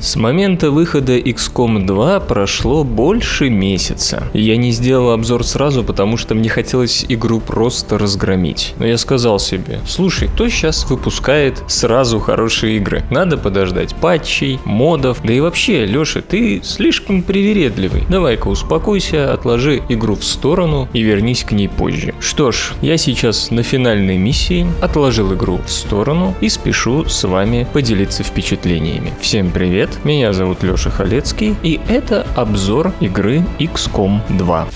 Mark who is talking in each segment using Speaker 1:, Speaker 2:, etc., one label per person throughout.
Speaker 1: С момента выхода XCOM 2 прошло больше месяца. Я не сделал обзор сразу, потому что мне хотелось игру просто разгромить. Но я сказал себе, слушай, кто сейчас выпускает сразу хорошие игры? Надо подождать патчей, модов. Да и вообще, Леша, ты слишком привередливый. Давай-ка успокойся, отложи игру в сторону и вернись к ней позже. Что ж, я сейчас на финальной миссии, отложил игру в сторону и спешу с вами поделиться впечатлениями. Всем привет! Привет! Меня зовут Леша Халецкий, и это обзор игры XCOM 2.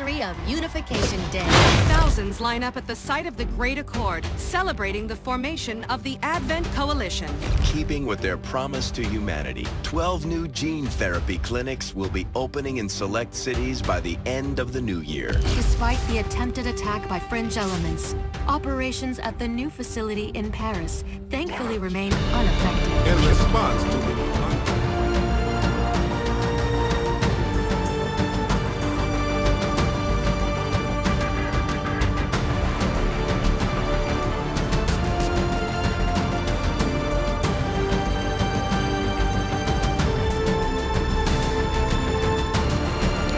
Speaker 2: Anniversary of Unification Day.
Speaker 3: Thousands line up at the site of the Great Accord, celebrating the formation of the Advent Coalition.
Speaker 4: keeping with their promise to humanity, 12 new gene therapy clinics will be opening in select cities by the end of the new year.
Speaker 2: Despite the attempted attack by fringe elements, operations at the new facility in Paris thankfully remain unaffected.
Speaker 5: In response to the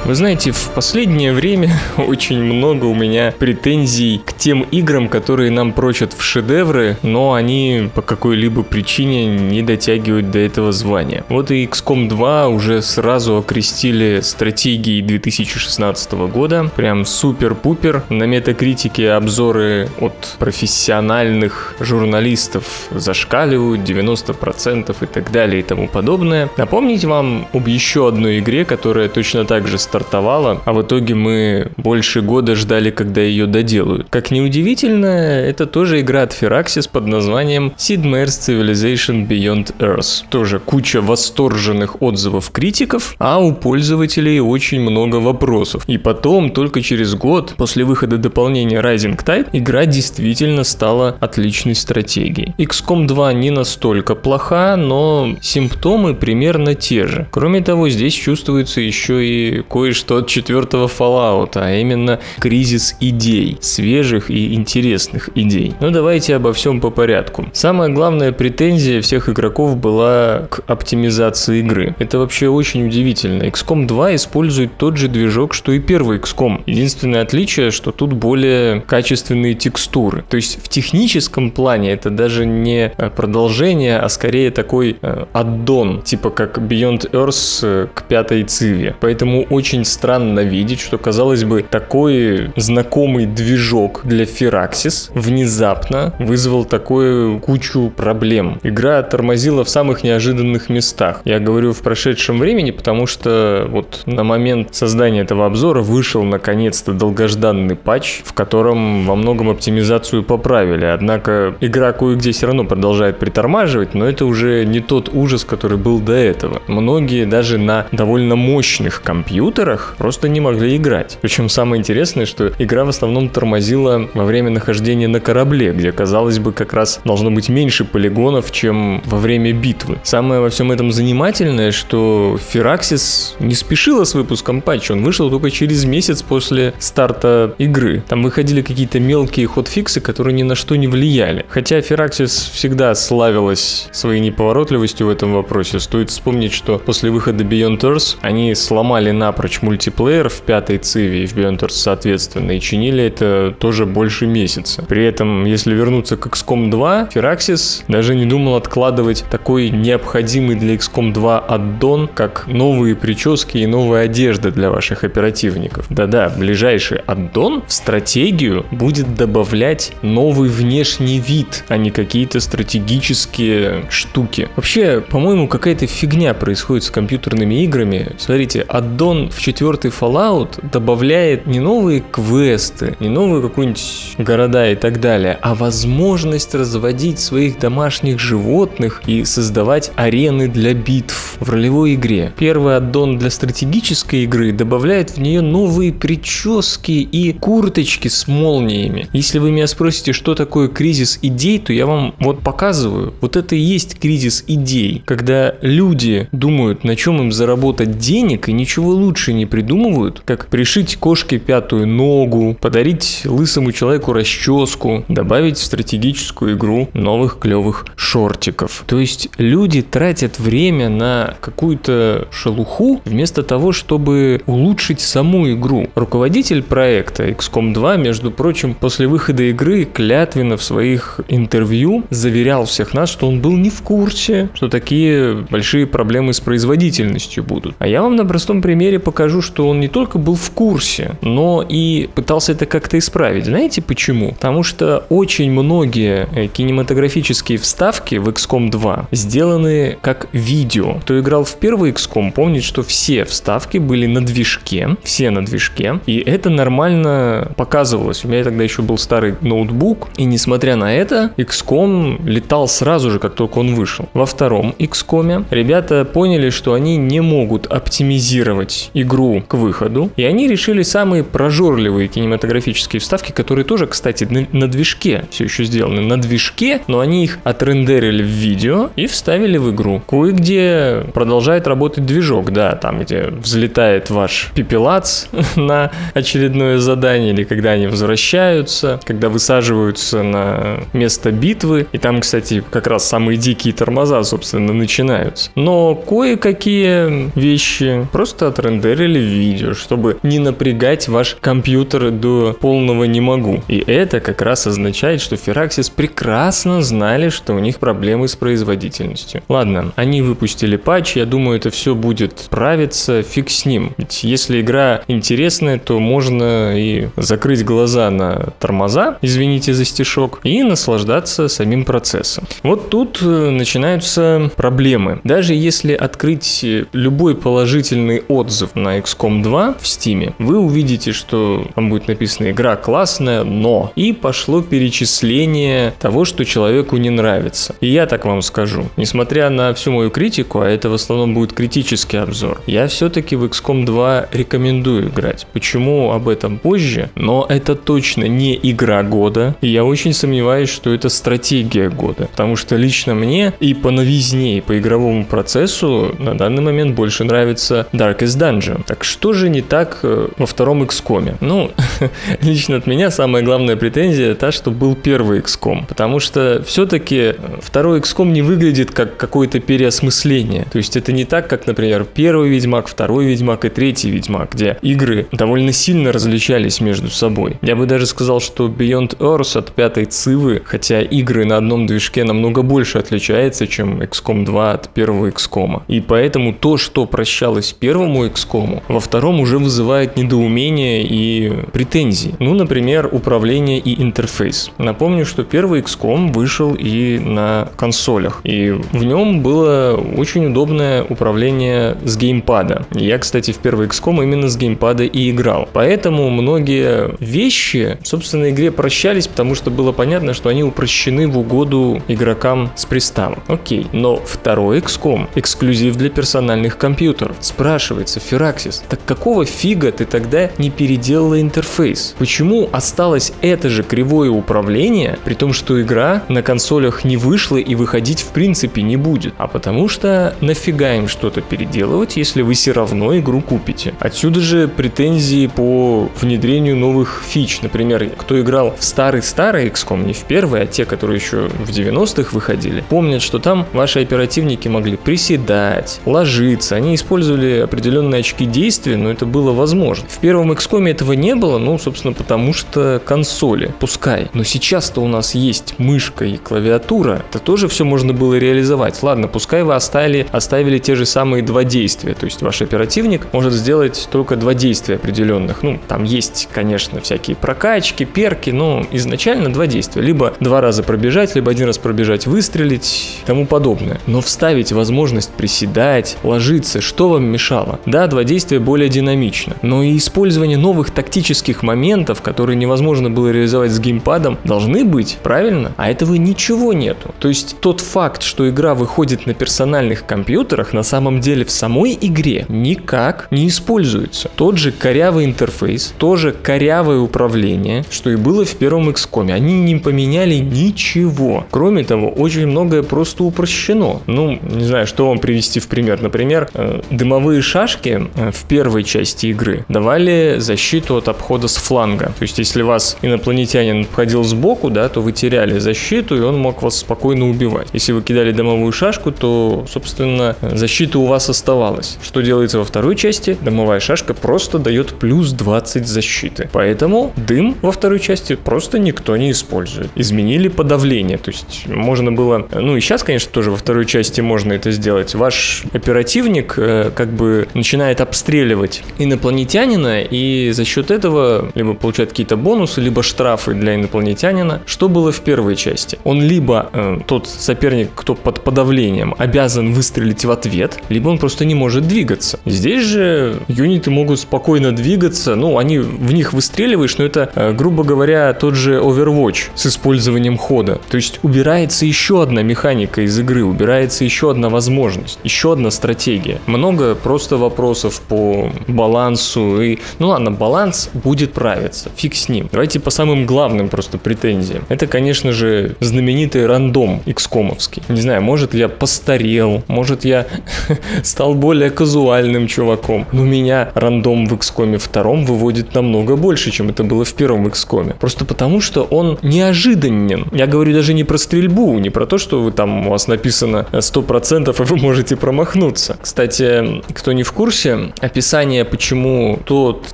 Speaker 1: Вы знаете, в последнее время очень много у меня претензий к тем играм, которые нам прочат в шедевры, но они по какой-либо причине не дотягивают до этого звания. Вот и XCOM 2 уже сразу окрестили стратегией 2016 года. Прям супер-пупер. На метакритике обзоры от профессиональных журналистов зашкаливают 90% и так далее и тому подобное. Напомнить вам об еще одной игре, которая точно так же стартовала, а в итоге мы больше года ждали, когда ее доделают. Как ни удивительно, это тоже игра от Firaxis под названием Sid Meier's Civilization Beyond Earth. Тоже куча восторженных отзывов критиков, а у пользователей очень много вопросов. И потом, только через год, после выхода дополнения Rising Tide, игра действительно стала отличной стратегией. XCOM 2 не настолько плоха, но симптомы примерно те же. Кроме того, здесь чувствуется еще и кое-что четвертого Fallout, а именно кризис идей, свежих и интересных идей. Но давайте обо всем по порядку. Самая главная претензия всех игроков была к оптимизации игры. Это вообще очень удивительно. XCOM 2 использует тот же движок, что и первый XCOM. Единственное отличие, что тут более качественные текстуры. То есть в техническом плане это даже не э, продолжение, а скорее такой э, аддон, типа как Beyond Earth э, к пятой циве. Поэтому очень странно видеть, что, казалось бы, такой знакомый движок для Firaxis внезапно вызвал такую кучу проблем. Игра тормозила в самых неожиданных местах. Я говорю в прошедшем времени, потому что вот на момент создания этого обзора вышел наконец-то долгожданный патч, в котором во многом оптимизацию поправили. Однако игра кое-где все равно продолжает притормаживать, но это уже не тот ужас, который был до этого. Многие даже на довольно мощных компьютерах просто не могли играть. Причем самое интересное, что игра в основном тормозила во время нахождения на корабле, где, казалось бы, как раз должно быть меньше полигонов, чем во время битвы. Самое во всем этом занимательное, что Firaxis не спешила с выпуском патча, он вышел только через месяц после старта игры. Там выходили какие-то мелкие ходфиксы, которые ни на что не влияли. Хотя Firaxis всегда славилась своей неповоротливостью в этом вопросе. Стоит вспомнить, что после выхода Beyond Earth они сломали напрочь мультиплеер в пятой циве и в Earth соответственно, и чинили это тоже больше месяца. При этом, если вернуться к XCOM 2, Firaxis даже не думал откладывать такой необходимый для XCOM 2 аддон, как новые прически и новая одежда для ваших оперативников. Да-да, ближайший аддон в стратегию будет добавлять новый внешний вид, а не какие-то стратегические штуки. Вообще, по-моему, какая-то фигня происходит с компьютерными играми. Смотрите, аддон в четвертый Fallout добавляет не новые квесты, не новые какие-нибудь города и так далее, а возможность разводить своих домашних животных и создавать арены для битв в ролевой игре. Первый аддон для стратегической игры добавляет в нее новые прически и курточки с молниями. Если вы меня спросите, что такое кризис идей, то я вам вот показываю. Вот это и есть кризис идей, когда люди думают, на чем им заработать денег и ничего лучше не придумывают, как пришить кошке пятую ногу, подарить лысому человеку расческу, добавить в стратегическую игру новых клевых шортиков. То есть люди тратят время на какую-то шелуху вместо того, чтобы улучшить саму игру. Руководитель проекта XCOM 2, между прочим, после выхода игры клятвенно в своих интервью заверял всех нас, что он был не в курсе, что такие большие проблемы с производительностью будут. А я вам на простом примере покажу, что он не только был в курсе, но и пытался это как-то исправить. Знаете почему? Потому что очень многие э, кинематографические вставки в XCOM 2 сделаны как видео. Кто играл в первый XCOM, помнит, что все вставки были на движке, все на движке, и это нормально показывалось. У меня тогда еще был старый ноутбук, и несмотря на это, XCOM летал сразу же, как только он вышел. Во втором XCOM ребята поняли, что они не могут оптимизировать игру к выходу, и они решили самые прожорливые кинематографические вставки, которые тоже, кстати, на, движке все еще сделаны, на движке, но они их отрендерили в видео и вставили в игру. Кое-где продолжает работать движок, да, там, где взлетает ваш пепелац на очередное задание, или когда они возвращаются, когда высаживаются на место битвы, и там, кстати, как раз самые дикие тормоза, собственно, начинаются. Но кое-какие вещи просто отрендерили в видео, чтобы не напрягать ваш компьютер до полного не могу. И это как раз означает, что Firaxis прекрасно знали, что у них проблемы с производительностью. Ладно, они выпустили патч, я думаю, это все будет правиться, фиг с ним. Ведь если игра интересная, то можно и закрыть глаза на тормоза, извините за стишок, и наслаждаться самим процессом. Вот тут э, начинаются проблемы. Даже если открыть любой положительный отзыв на XCOM 2 в Steam, вы увидите, что там будет написано «игра классная, но...» и пошло перечисление того, что человеку не нравится. И я так вам скажу, несмотря на всю мою критику, а это в основном будет критический обзор, я все-таки в XCOM 2 рекомендую играть. Почему об этом позже? Но это точно не игра года, и я очень сомневаюсь, что это стратегия года, потому что лично мне и по новизне, и по игровому процессу на данный момент больше нравится Darkest Dungeon. Так что же не так э, во втором XCOM? Ну, лично от меня самая главная претензия та, что был первый XCOM, потому что все-таки второй XCOM не выглядит как какое-то переосмысление. То есть это не так, как, например, первый Ведьмак, второй Ведьмак и третий Ведьмак, где игры довольно сильно различались между собой. Я бы даже сказал, что Beyond Earth от пятой Цивы, хотя игры на одном движке намного больше отличается, чем XCOM 2 от первого XCOM. И поэтому то, что прощалось первому XCOM, во втором уже вызывает недоумение и претензии. Ну, например, управление и интерфейс. Напомню, что первый XCOM вышел и на консолях, и в нем было очень удобное управление с геймпада. Я, кстати, в первый XCOM именно с геймпада и играл. Поэтому многие вещи, собственно, игре прощались, потому что было понятно, что они упрощены в угоду игрокам с приставом. Окей, но второй XCOM эксклюзив для персональных компьютеров. Спрашивается, Firaxis, так какого фига ты тогда не переделала интерфейс? Почему осталось это же кривое управление, при том, что игра на консолях не вышла и выходить в принципе не будет? А потому что нафига им что-то переделывать, если вы все равно игру купите? Отсюда же претензии по внедрению новых фич. Например, кто играл в старый-старый XCOM, не в первый, а те, которые еще в 90-х выходили, помнят, что там ваши оперативники могли приседать, ложиться, они использовали определенные очки действия, но это было возможно. В первом XCOM этого не было, ну, собственно, потому что консоли, пускай. Но сейчас-то у нас есть мышка и клавиатура, это тоже все можно было реализовать. Ладно, пускай вы оставили, оставили те же самые два действия, то есть ваш оперативник может сделать только два действия определенных. Ну, там есть, конечно, всякие прокачки, перки, но изначально два действия. Либо два раза пробежать, либо один раз пробежать, выстрелить, тому подобное. Но вставить возможность приседать, ложиться, что вам мешало? Да, два действия более динамично, но и использование новых тактических моментов, которые невозможно было реализовать с геймпадом, должны быть, правильно? А этого ничего нету. То есть тот факт, что игра выходит на персональных компьютерах, на самом деле в самой игре никак не используется. Тот же корявый интерфейс, тоже корявое управление, что и было в первом XCOM. Они не поменяли ничего. Кроме того, очень многое просто упрощено. Ну, не знаю, что вам привести в пример. Например, э, дымовые шашки в первой части игры давали защиту от обхода с фланга. То есть, если вас инопланетянин обходил сбоку, да, то вы теряли защиту, и он мог вас спокойно убивать. Если вы кидали домовую шашку, то, собственно, защита у вас оставалась. Что делается во второй части? Домовая шашка просто дает плюс 20 защиты. Поэтому дым во второй части просто никто не использует. Изменили подавление, то есть можно было, ну и сейчас, конечно, тоже во второй части можно это сделать. Ваш оперативник э, как бы начинает обстреливать инопланетянина, и за счет этого либо получает какие-то бонусы, либо штрафы для инопланетянина. Что было в первой части? Он либо э, тот соперник, кто под подавлением, обязан выстрелить в ответ, либо он просто не может двигаться. Здесь же юниты могут спокойно двигаться, ну, они в них выстреливаешь, но это, э, грубо говоря, тот же Overwatch с использованием хода. То есть убирается еще одна механика из игры, убирается еще одна возможность, еще одна стратегия. Много просто вопросов по балансу и, ну ладно, баланс будет правиться, фиг с ним. Давайте по самым главным просто претензиям. Это, конечно же, знаменитый рандом XCOMовский. Не знаю, может я постарел, может я стал более казуальным чуваком, но меня рандом в XCOM 2 выводит намного больше, чем это было в первом XCOM. Просто потому, что он неожиданен. Я говорю даже не про стрельбу, не про то, что вы там у вас написано 100%, и вы можете промахнуться. Кстати, кто не в курсе, описание, почему тот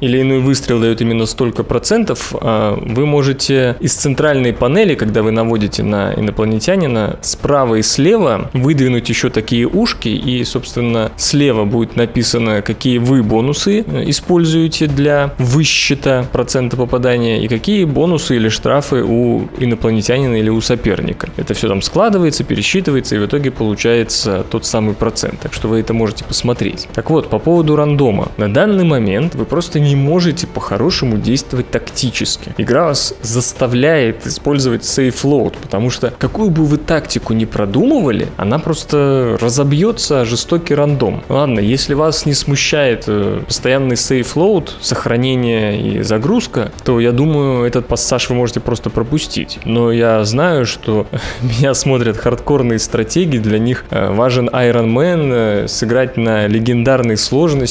Speaker 1: или иной выстрел дает именно столько процентов, а, вы можете из центральной панели, когда вы наводите на инопланетянина, справа и слева выдвинуть еще такие ушки, и, собственно, слева будет написано, какие вы бонусы э, используете для высчета процента попадания, и какие бонусы или штрафы у инопланетянина или у соперника. Это все там складывается, пересчитывается, и в итоге получается тот самый процент. Так что вы это можете посмотреть. Так вот, по поводу рандома. На данный момент вы просто не можете по-хорошему действовать тактически. Игра вас заставляет использовать safe load, потому что какую бы вы тактику не продумывали, она просто разобьется жестокий рандом. Ладно, если вас не смущает э, постоянный safe load, сохранение и загрузка, то я думаю, этот пассаж вы можете просто пропустить. Но я знаю, что меня смотрят хардкорные стратегии, для них э, важен Iron Man, э, сыграть на легендарной сложности.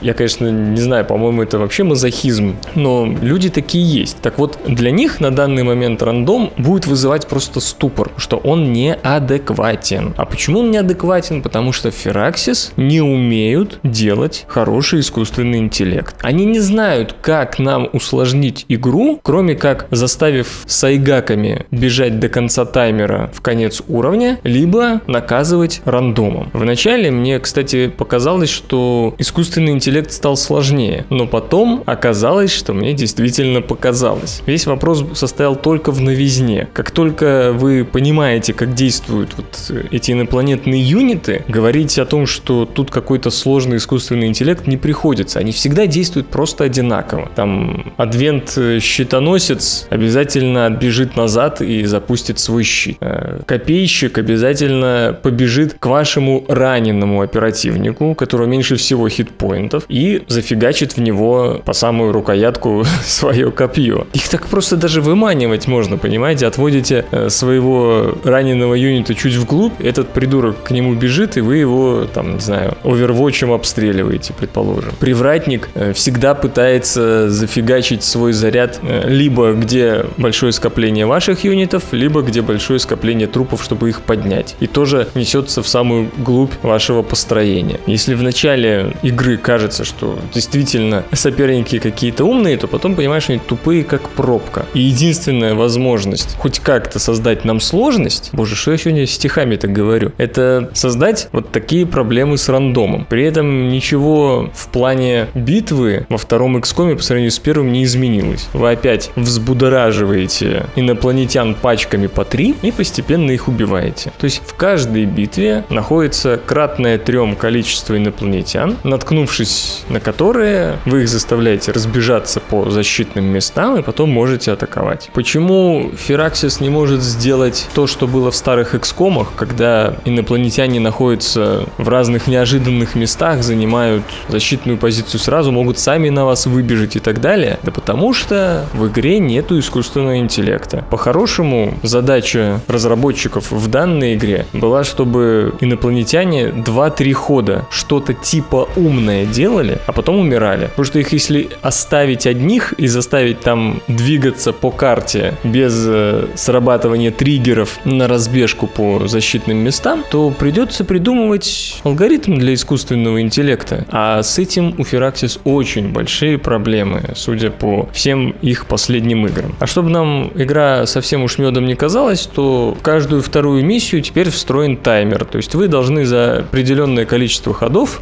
Speaker 1: Я, конечно, не знаю, по-моему, это вообще мазохизм, но люди такие есть. Так вот, для них на данный момент рандом будет вызывать просто ступор, что он неадекватен. А почему он неадекватен? Потому что Фераксис не умеют делать хороший искусственный интеллект. Они не знают, как нам усложнить игру, кроме как заставив сайгаками бежать до конца таймера в конец уровня, либо наказывать рандомом. Вначале мне, кстати, показалось, что искусственный интеллект стал сложнее, но потом оказалось, что мне действительно показалось. Весь вопрос состоял только в новизне. Как только вы понимаете, как действуют вот эти инопланетные юниты, говорить о том, что тут какой-то сложный искусственный интеллект не приходится. Они всегда действуют просто одинаково. Там адвент щитоносец обязательно отбежит назад и запустит свой щит. Э, копейщик обязательно побежит к вашему раненому оперативнику, которого меньше всего хитпоинтов, и зафигачит в него по самую рукоятку свое копье. Их так просто даже выманивать можно, понимаете? Отводите э, своего раненого юнита чуть вглубь, этот придурок к нему бежит, и вы его, там, не знаю, овервотчем обстреливаете, предположим. Привратник э, всегда пытается зафигачить свой заряд либо где большое скопление ваших юнитов, либо где большое скопление трупов, чтобы их поднять. И тоже несется в самую глубь вашего построения. Если в начале игры кажется, что действительно соперники какие-то умные, то потом понимаешь, они тупые, как пробка. И единственная возможность хоть как-то создать нам сложность, боже, что я сегодня стихами так говорю, это создать вот такие проблемы с рандомом. При этом ничего в плане битвы во втором XCOM по сравнению с первым не изменилось. Вы опять взбудораживаете инопланетян пачками по три и постепенно их убиваете. То есть в каждой битве находится кратное трем количество инопланетян, наткнувшись на которые вы их заставляете разбежаться по защитным местам и потом можете атаковать. Почему Фераксис не может сделать то, что было в старых экскомах, когда инопланетяне находятся в разных неожиданных местах, занимают защитную позицию сразу, могут сами на вас выбежать и так далее? Да потому что в игре нету искусственного интеллекта. По-хорошему, задача разработчиков в данной игре была, чтобы инопланетяне 2-3 хода что-то типа умное делали, а потом умирали. Потому что их если оставить одних и заставить там двигаться по карте без э, срабатывания триггеров на разбежку по защитным местам, то придется придумывать алгоритм для искусственного интеллекта. А с этим у Firaxis очень большие проблемы, судя по всем их последним играм. А чтобы нам игра совсем уж медом не казалась, то каждую вторую миссию теперь встроен таймер. То есть вы должны за определенное количество ходов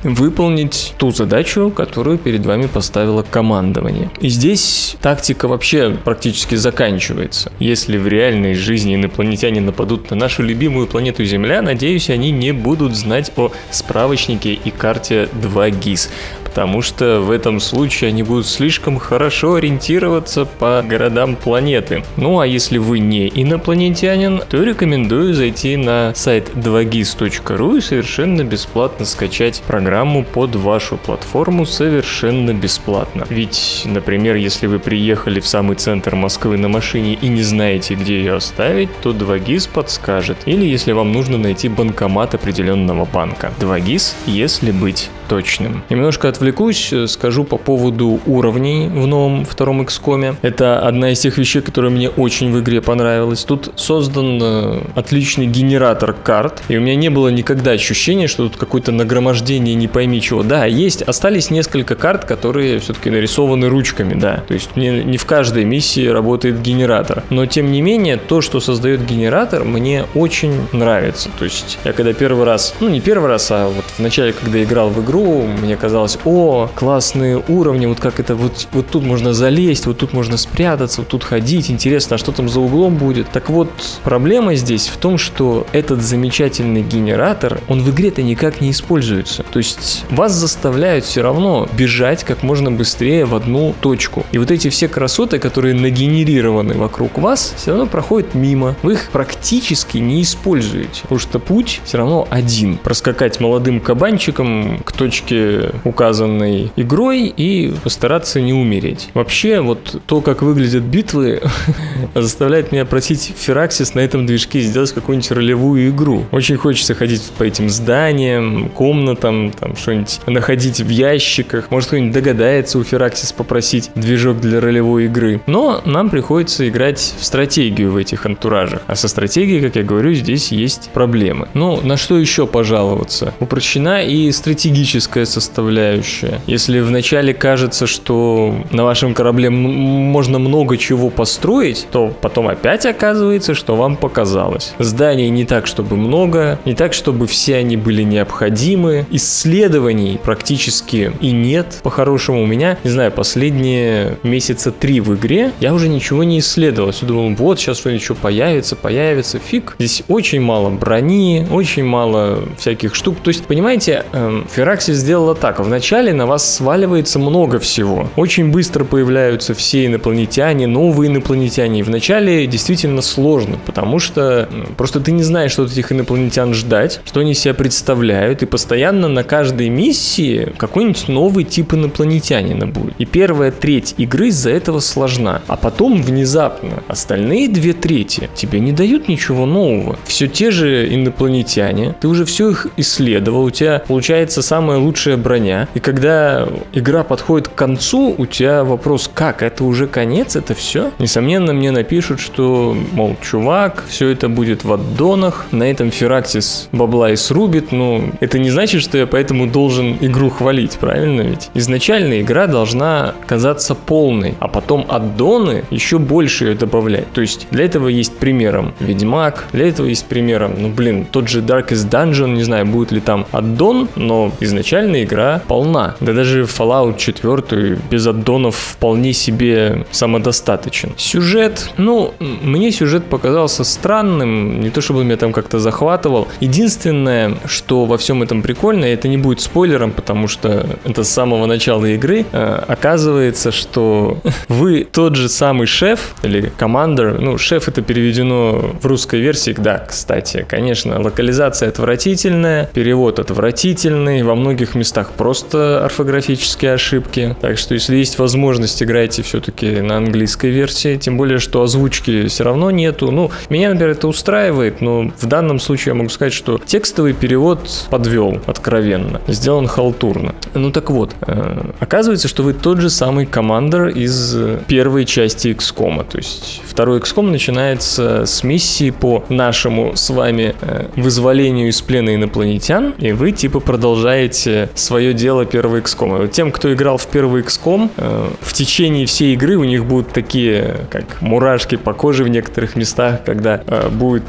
Speaker 1: выполнить ту задачу, которую перед вами поставило командование. И здесь тактика вообще практически заканчивается. Если в реальной жизни инопланетяне нападут на нашу любимую планету Земля, надеюсь, они не будут знать о справочнике и карте 2 ГИС потому что в этом случае они будут слишком хорошо ориентироваться по городам планеты. Ну а если вы не инопланетянин, то рекомендую зайти на сайт 2gis.ru и совершенно бесплатно скачать программу под вашу платформу совершенно бесплатно. Ведь, например, если вы приехали в самый центр Москвы на машине и не знаете, где ее оставить, то 2GIS подскажет. Или если вам нужно найти банкомат определенного банка. 2GIS, если быть точным. Немножко отвлекусь, скажу по поводу уровней в новом втором XCOM. Это одна из тех вещей, которые мне очень в игре понравилась. Тут создан э, отличный генератор карт, и у меня не было никогда ощущения, что тут какое-то нагромождение не пойми чего. Да, есть, остались несколько карт, которые все-таки нарисованы ручками, да. То есть не, не в каждой миссии работает генератор. Но тем не менее, то, что создает генератор, мне очень нравится. То есть я когда первый раз, ну не первый раз, а вот в начале, когда играл в игру, игру, мне казалось, о, классные уровни, вот как это, вот, вот тут можно залезть, вот тут можно спрятаться, вот тут ходить, интересно, а что там за углом будет. Так вот, проблема здесь в том, что этот замечательный генератор, он в игре-то никак не используется. То есть вас заставляют все равно бежать как можно быстрее в одну точку. И вот эти все красоты, которые нагенерированы вокруг вас, все равно проходят мимо. Вы их практически не используете, потому что путь все равно один. Проскакать молодым кабанчиком к точке, указанной игрой, и постараться не умереть. Вообще, вот то, как выглядят битвы, заставляет меня просить Фераксис на этом движке сделать какую-нибудь ролевую игру. Очень хочется ходить по этим зданиям, комнатам, там что-нибудь находить в ящиках. Может, кто-нибудь догадается у Фераксис попросить движок для ролевой игры. Но нам приходится играть в стратегию в этих антуражах. А со стратегией, как я говорю, здесь есть проблемы. Ну, на что еще пожаловаться? Упрощена и стратегическая стратегическая составляющая. Если вначале кажется, что на вашем корабле можно много чего построить, то потом опять оказывается, что вам показалось. Зданий не так, чтобы много, не так, чтобы все они были необходимы. Исследований практически и нет. По-хорошему у меня, не знаю, последние месяца три в игре я уже ничего не исследовал. Все думал, вот сейчас что-нибудь еще появится, появится. Фиг. Здесь очень мало брони, очень мало всяких штук. То есть, понимаете, эм, Ферраксис сделала так. Вначале на вас сваливается много всего. Очень быстро появляются все инопланетяне, новые инопланетяне. И вначале действительно сложно, потому что просто ты не знаешь, что от этих инопланетян ждать, что они себя представляют, и постоянно на каждой миссии какой-нибудь новый тип инопланетянина будет. И первая треть игры из-за этого сложна. А потом внезапно остальные две трети тебе не дают ничего нового. Все те же инопланетяне, ты уже все их исследовал, у тебя получается самая лучшая броня. И когда игра подходит к концу, у тебя вопрос, как, это уже конец, это все? Несомненно, мне напишут, что, мол, чувак, все это будет в аддонах, на этом Фераксис бабла и срубит, но это не значит, что я поэтому должен игру хвалить, правильно ведь? Изначально игра должна казаться полной, а потом аддоны еще больше ее добавлять. То есть для этого есть примером Ведьмак, для этого есть примером, ну блин, тот же Darkest Dungeon, не знаю, будет ли там аддон, но изначально игра полна. Да даже Fallout 4 без аддонов вполне себе самодостаточен. Сюжет, ну, мне сюжет показался странным, не то чтобы меня там как-то захватывал. Единственное, что во всем этом прикольно, это не будет спойлером, потому что это с самого начала игры, э, оказывается, что вы тот же самый шеф или командир, ну, шеф это переведено в русской версии, да, кстати, конечно, локализация отвратительная, перевод отвратительный, во многих многих местах просто орфографические ошибки. Так что, если есть возможность, играйте все-таки на английской версии. Тем более, что озвучки все равно нету. Ну, меня, например, это устраивает, но в данном случае я могу сказать, что текстовый перевод подвел откровенно. Сделан халтурно. Ну так вот, э, оказывается, что вы тот же самый командор из первой части XCOM. То есть второй XCOM начинается с миссии по нашему с вами э, вызволению из плена инопланетян, и вы типа продолжаете свое дело первого XCOM. Вот тем, кто играл в первый XCOM, э, в течение всей игры у них будут такие, как мурашки по коже в некоторых местах, когда э, будет,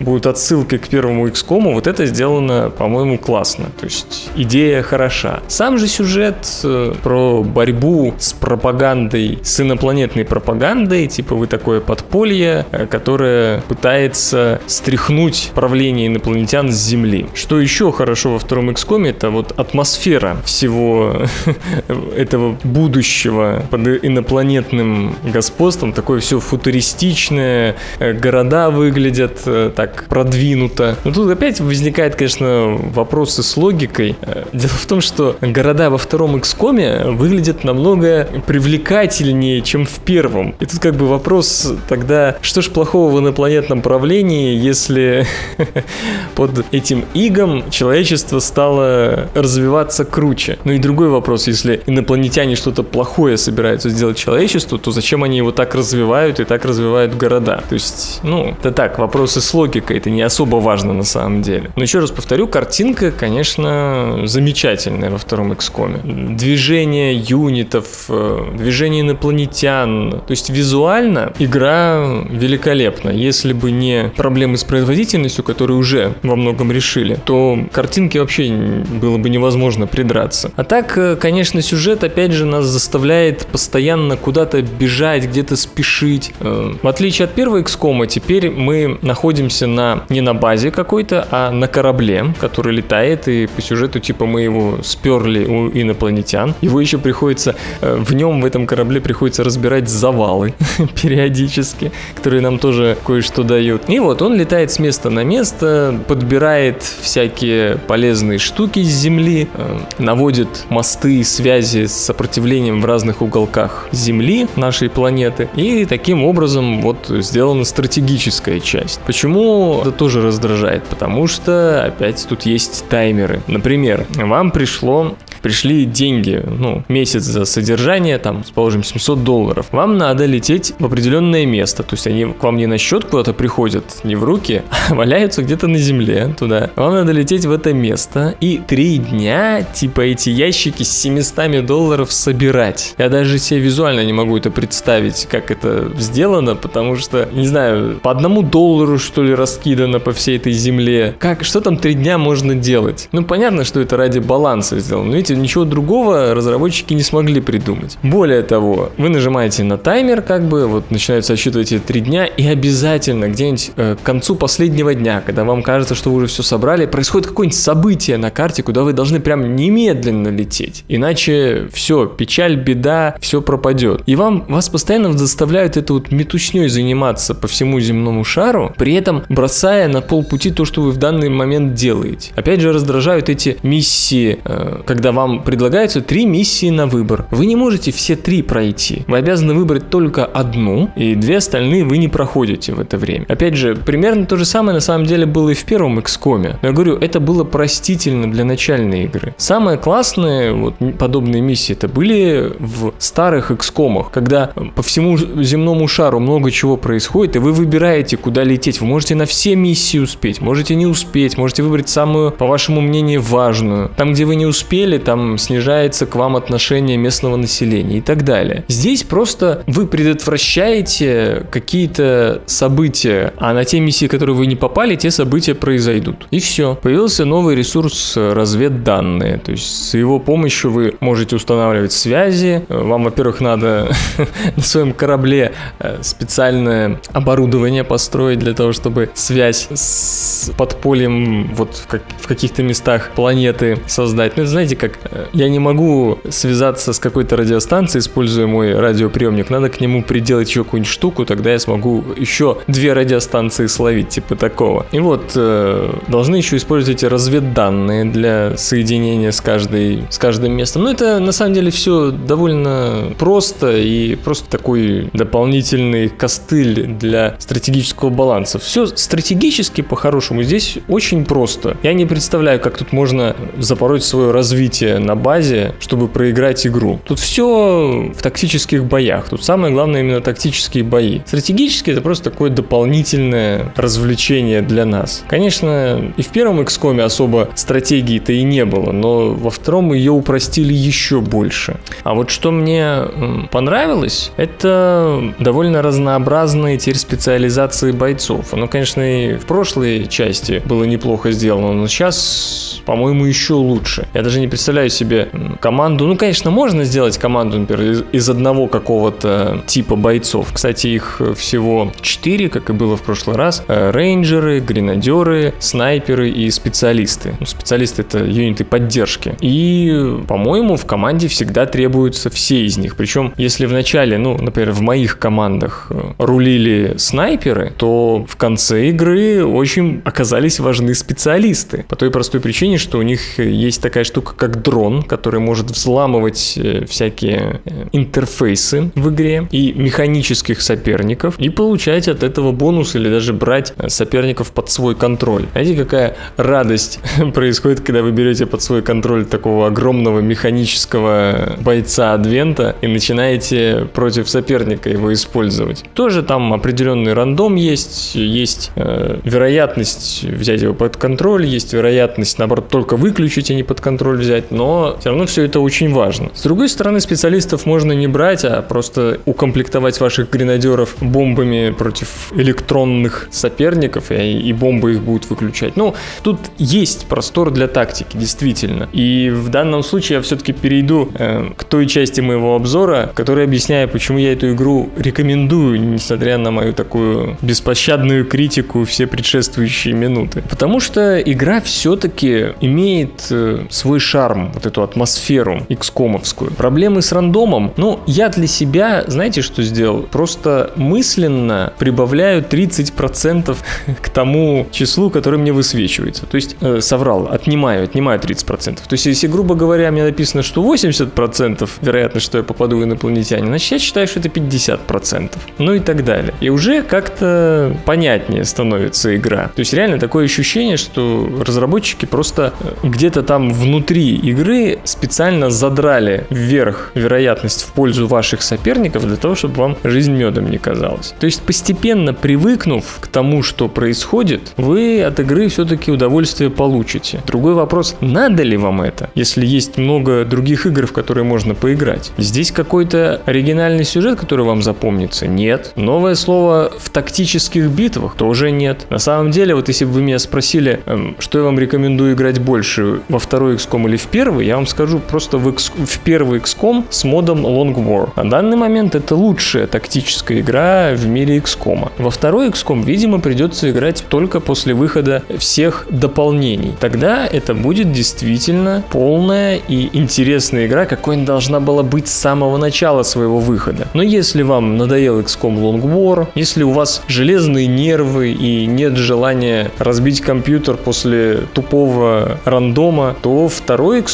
Speaker 1: будут отсылки к первому XCOM. Вот это сделано, по-моему, классно. То есть идея хороша. Сам же сюжет про борьбу с пропагандой, с инопланетной пропагандой, типа вы такое подполье, которое пытается стряхнуть правление инопланетян с Земли. Что еще хорошо во втором XCOM, это вот атмосфера всего этого будущего под инопланетным господством. Такое все футуристичное, э, города выглядят э, так продвинуто. Но тут опять возникает, конечно, вопросы с логикой. Э, дело в том, что города во втором XCOM выглядят намного привлекательнее, чем в первом. И тут как бы вопрос тогда, что ж плохого в инопланетном правлении, если под этим игом человечество стало развиваться круче. Ну и другой вопрос, если инопланетяне что-то плохое собираются сделать человечеству, то зачем они его так развивают и так развивают города? То есть, ну, это так, вопросы с логикой, это не особо важно на самом деле. Но еще раз повторю, картинка, конечно, замечательная во втором XCOM. Движение юнитов, э, движение инопланетян, то есть визуально игра великолепна. Если бы не проблемы с производительностью, которые уже во многом решили, то картинки вообще было бы невозможно придраться. А так, э, конечно, сюжет опять же нас заставляет постоянно куда-то бежать, где-то спешить. Э, в отличие от первого XCOM, теперь мы находимся на не на базе какой-то, а на корабле, который летает, и по сюжету типа мы его сперли у инопланетян. Его еще приходится, э, в нем, в этом корабле приходится разбирать завалы периодически, которые нам тоже кое-что дают. И вот он летает с места на место, подбирает всякие полезные штуки с Земли, э, наводит мосты и связи с сопротивлением в разных уголках Земли, нашей планеты. И таким образом вот сделана стратегическая часть. Почему это тоже раздражает? Потому что опять тут есть таймеры. Например, вам пришло пришли деньги, ну, месяц за содержание, там, положим, 700 долларов, вам надо лететь в определенное место, то есть они к вам не на счет куда-то приходят, не в руки, а валяются где-то на земле туда. Вам надо лететь в это место и три дня, типа, эти ящики с 700 долларов собирать. Я даже себе визуально не могу это представить, как это сделано, потому что, не знаю, по одному доллару, что ли, раскидано по всей этой земле. Как, что там три дня можно делать? Ну, понятно, что это ради баланса сделано, но видите, ничего другого разработчики не смогли придумать. Более того, вы нажимаете на таймер, как бы, вот начинаются отсчитывать эти три дня, и обязательно где-нибудь э, к концу последнего дня, когда вам кажется, что вы уже все собрали, происходит какое-нибудь событие на карте, куда вы должны прям немедленно лететь. Иначе все, печаль, беда, все пропадет. И вам, вас постоянно заставляют это вот метучней заниматься по всему земному шару, при этом бросая на полпути то, что вы в данный момент делаете. Опять же, раздражают эти миссии, э, когда вам вам предлагаются три миссии на выбор. Вы не можете все три пройти. Вы обязаны выбрать только одну, и две остальные вы не проходите в это время. Опять же, примерно то же самое на самом деле было и в первом XCOM. Но я говорю, это было простительно для начальной игры. Самое классное, вот подобные миссии, это были в старых XCOM, когда по всему земному шару много чего происходит, и вы выбираете, куда лететь. Вы можете на все миссии успеть, можете не успеть, можете выбрать самую, по вашему мнению, важную. Там, где вы не успели, там там снижается к вам отношение местного населения и так далее. Здесь просто вы предотвращаете какие-то события, а на те миссии, которые вы не попали, те события произойдут. И все. Появился новый ресурс разведданные. То есть с его помощью вы можете устанавливать связи. Вам, во-первых, надо на своем корабле э, специальное оборудование построить для того, чтобы связь с подпольем вот в каких-то местах планеты создать. Ну, это знаете, как я не могу связаться с какой-то радиостанцией, используя мой радиоприемник, надо к нему приделать еще какую-нибудь штуку, тогда я смогу еще две радиостанции словить, типа такого. И вот, э, должны еще использовать эти разведданные для соединения с, каждой, с каждым местом. Но это на самом деле все довольно просто и просто такой дополнительный костыль для стратегического баланса. Все стратегически по-хорошему здесь очень просто. Я не представляю, как тут можно запороть свое развитие на базе, чтобы проиграть игру. Тут все в тактических боях. Тут самое главное именно тактические бои. Стратегически это просто такое дополнительное развлечение для нас. Конечно, и в первом XCOM особо стратегии-то и не было, но во втором ее упростили еще больше. А вот что мне понравилось, это довольно разнообразные теперь специализации бойцов. Оно, конечно, и в прошлой части было неплохо сделано, но сейчас, по-моему, еще лучше. Я даже не представляю себе команду. Ну, конечно, можно сделать команду, например, из, из одного какого-то типа бойцов. Кстати, их всего 4, как и было в прошлый раз. Э, рейнджеры, гренадеры, снайперы и специалисты. Ну, специалисты это юниты поддержки. И, по-моему, в команде всегда требуются все из них. Причем, если в начале, ну, например, в моих командах э, рулили снайперы, то в конце игры очень оказались важны специалисты. По той простой причине, что у них есть такая штука, как дрон, который может взламывать э, всякие э, интерфейсы в игре и механических соперников и получать от этого бонус или даже брать соперников под свой контроль. Знаете, какая радость происходит, когда вы берете под свой контроль такого огромного механического бойца Адвента и начинаете против соперника его использовать. Тоже там определенный рандом есть, есть э, вероятность взять его под контроль, есть вероятность, наоборот, только выключить, а не под контроль взять, но все равно все это очень важно. С другой стороны, специалистов можно не брать, а просто укомплектовать ваших гренадеров бомбами против электронных соперников, и, и бомбы их будут выключать. Ну, тут есть простор для тактики, действительно. И в данном случае я все-таки перейду э, к той части моего обзора, которая объясняет, почему я эту игру рекомендую, несмотря на мою такую беспощадную критику все предшествующие минуты. Потому что игра все-таки имеет э, свой шарм, вот эту атмосферу XCOM-овскую. Проблемы с рандомом, ну, я для себя, знаете, что сделал? Просто мысленно прибавляю 30% к тому числу, которое мне высвечивается. То есть, э, соврал, отнимаю, отнимаю 30%. То есть, если, грубо говоря, мне написано, что 80% вероятность, что я попаду в инопланетяне, значит, я считаю, что это 50%. Ну и так далее. И уже как-то понятнее становится игра. То есть, реально такое ощущение, что разработчики просто э, где-то там внутри игры специально задрали вверх вероятность в пользу ваших соперников для того, чтобы вам жизнь медом не казалась. То есть, постепенно привыкнув к тому, что происходит, вы от игры все-таки удовольствие получите. Другой вопрос, надо ли вам это, если есть много других игр, в которые можно поиграть. Здесь какой-то оригинальный сюжет, который вам запомнится? Нет. Новое слово в тактических битвах? Тоже нет. На самом деле, вот если бы вы меня спросили, эм, что я вам рекомендую играть больше, во второй XCOM или в первый, я вам скажу просто в, X, в первый XCOM с модом Long War. На данный момент это лучшая тактическая игра в мире XCOM. Во второй XCOM, видимо, придется играть только после выхода всех дополнений. Тогда это будет действительно полная и интересная игра, какой она должна была быть с самого начала своего выхода. Но если вам надоел XCOM Long War, если у вас железные нервы и нет желания разбить компьютер после тупого рандома, то второй XCOM,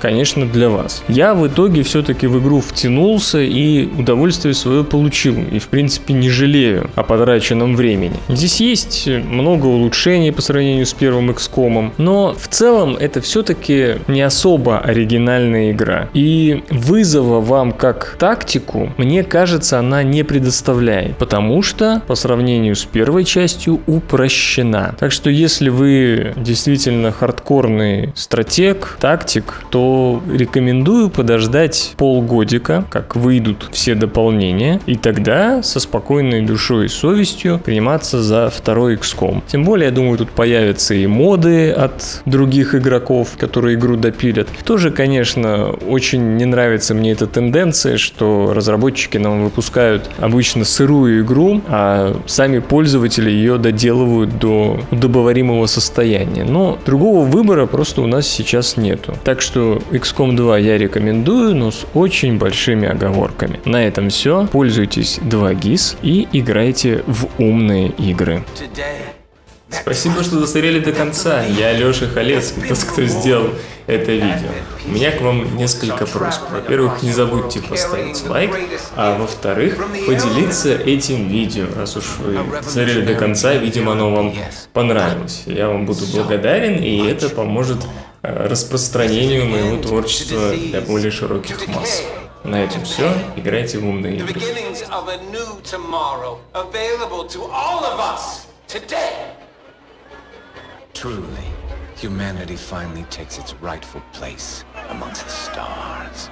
Speaker 1: конечно, для вас. Я в итоге все-таки в игру втянулся и удовольствие свое получил. И, в принципе, не жалею о потраченном времени. Здесь есть много улучшений по сравнению с первым XCOM, но в целом это все-таки не особо оригинальная игра. И вызова вам как тактику, мне кажется, она не предоставляет, потому что по сравнению с первой частью упрощена. Так что если вы действительно хардкорный стратег, тактик, то рекомендую подождать полгодика, как выйдут все дополнения, и тогда со спокойной душой и совестью приниматься за второй XCOM. Тем более, я думаю, тут появятся и моды от других игроков, которые игру допилят. Тоже, конечно, очень не нравится мне эта тенденция, что разработчики нам выпускают обычно сырую игру, а сами пользователи ее доделывают до удобоваримого состояния. Но другого выбора просто у нас сейчас нету. Так что XCOM 2 я рекомендую, но с очень большими оговорками. На этом все. Пользуйтесь 2GIS и играйте в умные игры. Спасибо, что досмотрели до конца. Я Леша Халецкий, тот, кто сделал это видео. У меня к вам несколько просьб. Во-первых, не забудьте поставить лайк, а во-вторых, поделиться этим видео, раз уж вы смотрели до конца, видимо, оно вам понравилось. Я вам буду благодарен, и это поможет распространению моего творчества для более широких масс. На этом все. Играйте в умные игры.
Speaker 4: Truly, humanity finally takes its rightful place amongst the stars.